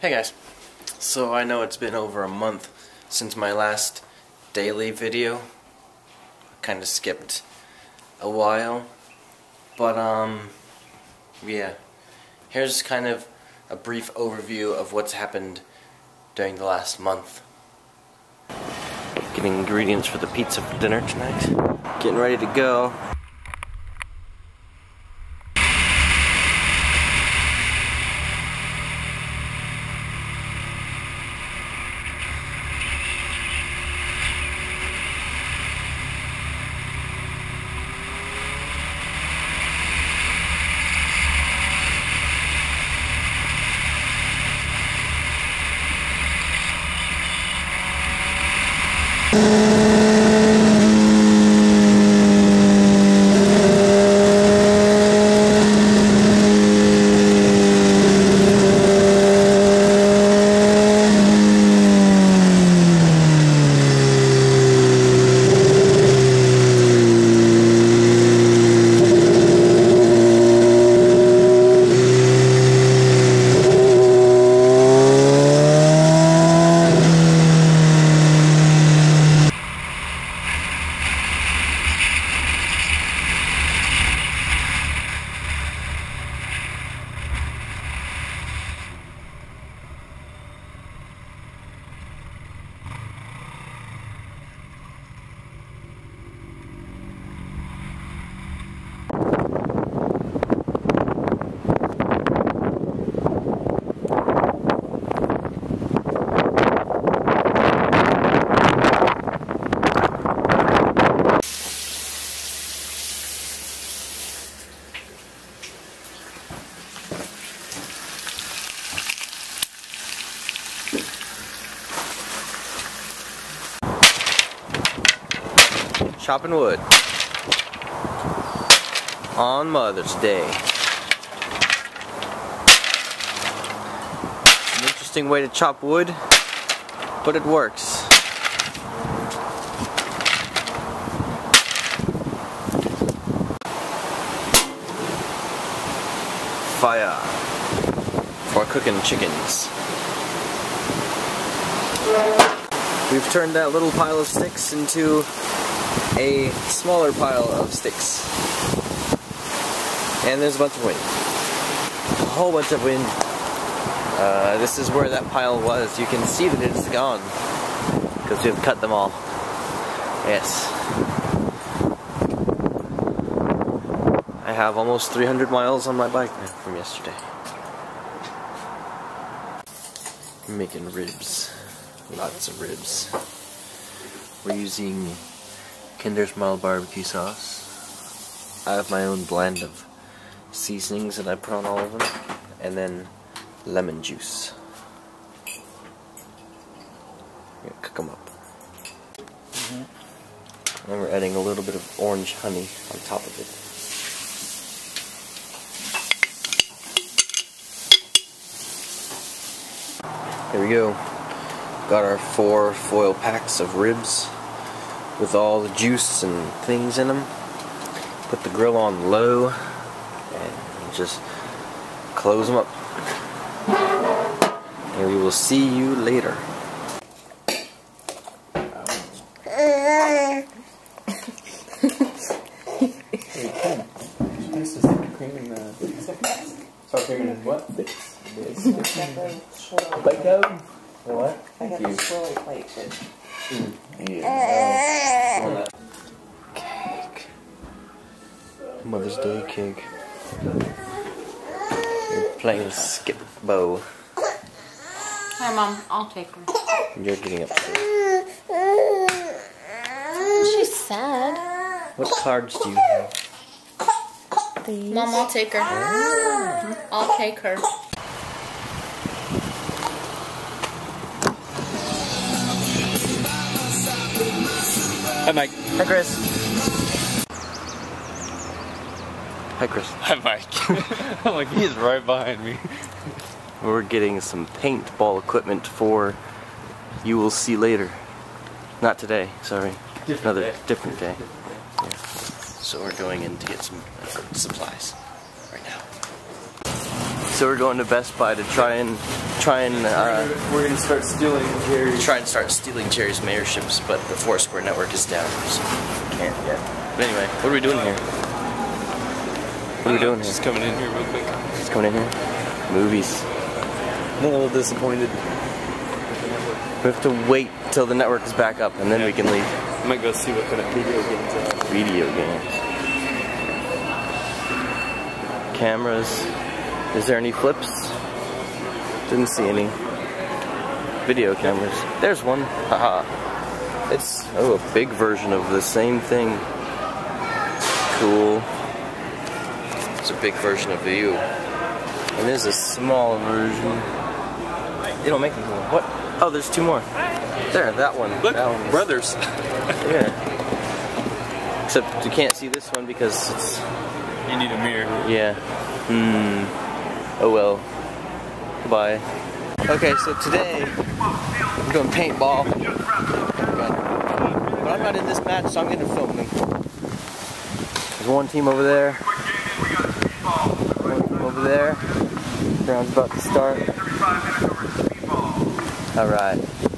Hey guys, so I know it's been over a month since my last daily video. Kind of skipped a while, but um, yeah. Here's kind of a brief overview of what's happened during the last month. Getting ingredients for the pizza for dinner tonight. Getting ready to go. Chopping wood on Mother's Day. An interesting way to chop wood, but it works. Fire for cooking chickens. We've turned that little pile of sticks into a smaller pile of sticks. And there's a bunch of wind. A whole bunch of wind. Uh, this is where that pile was. You can see that it's gone. Because we've cut them all. Yes. I have almost 300 miles on my bike now from yesterday. Making ribs. Lots of ribs. We're using Kinder's mild barbecue sauce. I have my own blend of seasonings that I put on all of them, and then lemon juice. cook them up. Mm -hmm. And we're adding a little bit of orange honey on top of it. Here we go. Got our four foil packs of ribs with all the juice and things in them. Put the grill on low and just close them up. And we will see you later. Start figuring what? Plate code? What? I got a swirly plate too. Yeah. Cake. Mother's Day cake. You're playing skip bow. Hi, Mom. I'll take her. You're getting up. She's sad. What cards do you have? These. Mom, I'll take her. I'll take her. Hi, Mike. Hi, Chris. Hi, Chris. Hi, Mike. I'm like, he's right behind me. We're getting some paintball equipment for you will see later. Not today, sorry. Different Another day. different day. Yeah. So we're going in to get some uh, supplies right now. So we're going to Best Buy to try and try and uh, We're gonna start stealing Jerry's. try and start stealing Jerry's mayorships, but the Foursquare network is down, so can't yet. But anyway, what are we doing here? What are we doing here? Just coming in here real quick. Just coming in here? Movies. I'm a little disappointed. We have to wait till the network is back up, and then we can leave. I might go see what kind of video games are. Video games. Cameras. Is there any flips? Didn't see any. Video cameras. There's one. Haha. It's oh a big version of the same thing. Cool. It's a big version of you. And there's a small version. They don't make them more. What? Oh, there's two more. There, that one. Look, that one. brothers. Yeah. Except you can't see this one because it's You need a mirror. yeah. Hmm. Oh well. Goodbye. Okay, so today we're doing paintball. But I'm not in this match, so I'm gonna film them. There's one team over there. One team over there. Round's about to start. Alright.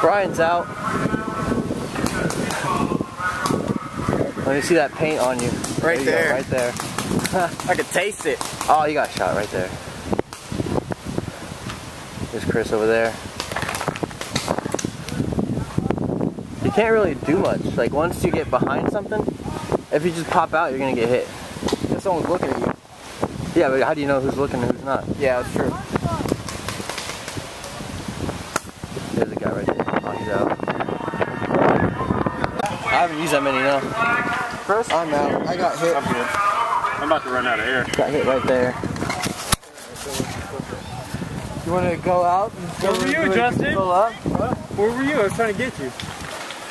Brian's out. Let me see that paint on you. Right go, there. right there. I could taste it. Oh, you got shot right there. There's Chris over there. You can't really do much. Like once you get behind something, if you just pop out, you're gonna get hit. If someone's looking at you. Yeah, but how do you know who's looking and who's not? Yeah, that's true. There's a guy right there. Oh, he's out. I haven't used that many now. Chris? I'm out. I got hit. I'm good. I'm about to run out of air. Got hit right there. You want to go out? And Where were you, Justin? Fill up? Where were you? I was trying to get you.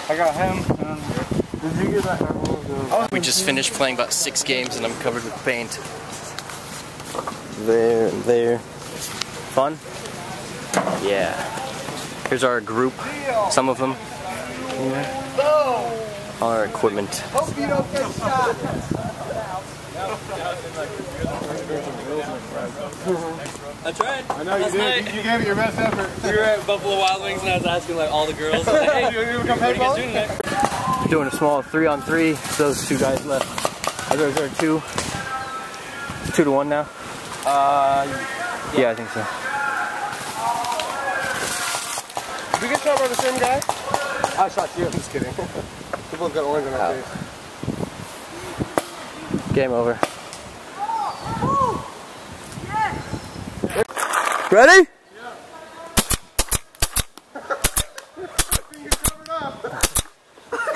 I got him. And did you get that? Oh, We just finished playing about six games and I'm covered with paint. There, there. Fun? Yeah. Here's our group. Some of them. All our equipment. Hope you don't get shot. I tried. I know you did. You, you gave it your best effort. We were at Buffalo Wild Wings and I was asking like all the girls, like, hey, You- you what come are you guys doing a small three on three. Those two guys left. Are there, there two? Two to one now? Uh, Yeah, I think so. did we get shot by the same guy? I shot you. I'm just kidding. we both got orange on our Ow. face. Game over. Ready?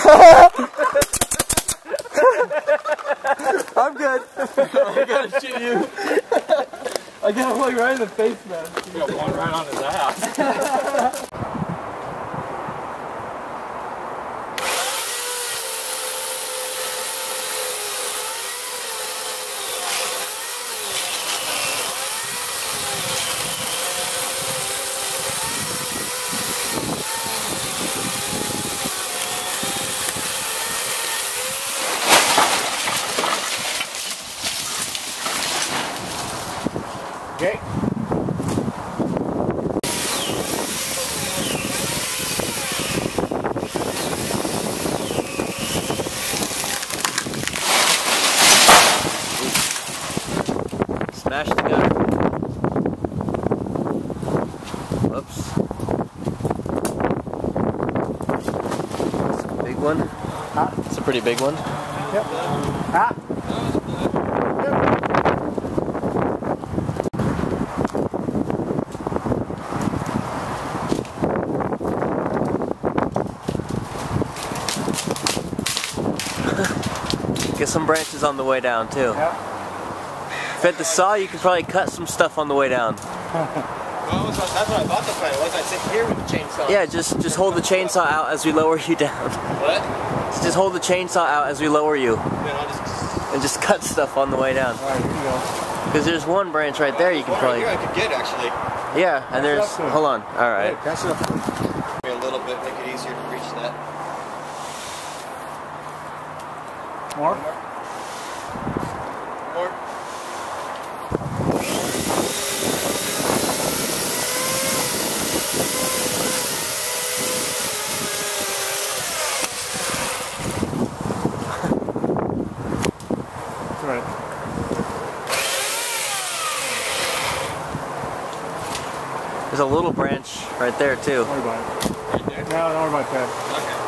I'm good. I gotta shoot you. I got one right in the face, man. You got one right on his ass. Smash the gutter. Whoops. That's a big one. Huh? It's a pretty big one. Yep. Ah. Get some branches on the way down too. Yep. If at the saw, you could probably cut some stuff on the way down. Well, that's what I thought the plan was. I'd sit here with the chainsaw. Yeah, just just hold the chainsaw out as we lower you down. What? Just hold the chainsaw out as we lower you, Then I'll just. and just cut stuff on the way down. All right, here you go. Because there's one branch right there you can Well, right probably. here I could get actually. Yeah, and there's. up. Hold on. All right. Hey, pass it up. A little bit, make it easier to reach that. More? More. A little branch right there too. Don't worry about it. No, don't worry about that. Okay.